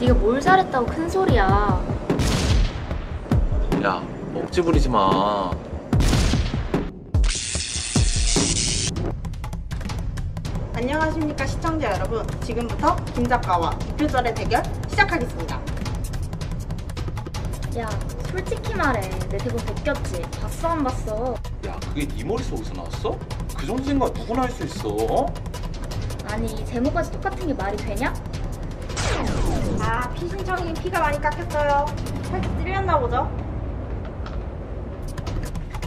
네가 뭘 잘했다고 큰 소리야. 야, 억지 부리지 마. 안녕하십니까 시청자 여러분. 지금부터 김 작가와 디퓨저의 대결 시작하겠습니다. 야, 솔직히 말해. 내 대본 베꼈지? 봤어, 안 봤어? 야, 그게 네 머릿속에서 나왔어? 그 정도 생각 누구나 할 수 있어. 어? 아니, 제목까지 똑같은 게 말이 되냐? 아, 피 신청이 피가 많이 깎였어요. 살짝 찔렸나 보죠?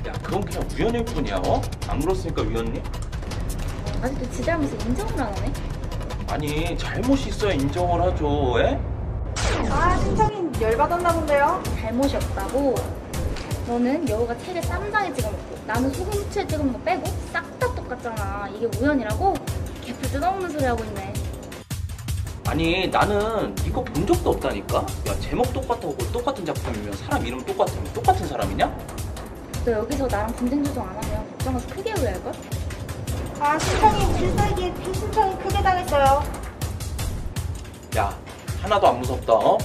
야, 그건 그냥 우연일 뿐이야. 어? 안 그렇습니까, 위원님? 아직도 지 잘못을 인정을 안 하네? 아니, 잘못이 있어야 인정을 하죠. 에? 아, 신청이 열받았나 본데요. 잘못이 없다고? 너는 여우가 테를 쌈장에 찍어 먹고 나는 소금 후추에 찍어 먹는 거 빼고 싹 다 똑같잖아. 이게 우연이라고? 개풀 뜯어먹는 소리 하고 있네. 아니, 나는 이거 본 적도 없다니까? 야, 제목 똑같고 똑같은 작품이면 사람 이름 똑같으면 똑같은 사람이냐? 너 여기서 나랑 분쟁 조정 안 하면 법정 가서 크게 후회할걸? 아, 신청이 필살기에 피 신청이 크게 당했어요. 야, 하나도 안 무섭다, 어?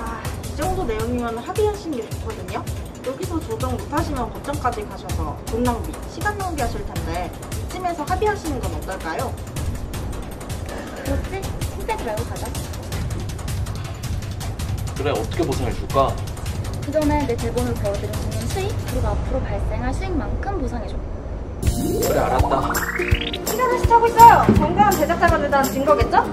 아, 이 정도 내용이면 합의하시는 게 좋거든요. 여기서 조정 못하시면 법정까지 가셔서 돈 낭비, 시간 낭비 하실 텐데 이쯤에서 합의하시는 건 어떨까요? 그렇지? 힘 빼지 말고 가자. 그래, 어떻게 보상을 줄까? 그 전에 내 대본을 벌어들인 주는 수익 그리고 앞으로 발생할 수익만큼 보상해줘. 그래, 알았다. 시간을 시차고 있어요. 건강한 제작자가 되다는 증거겠죠?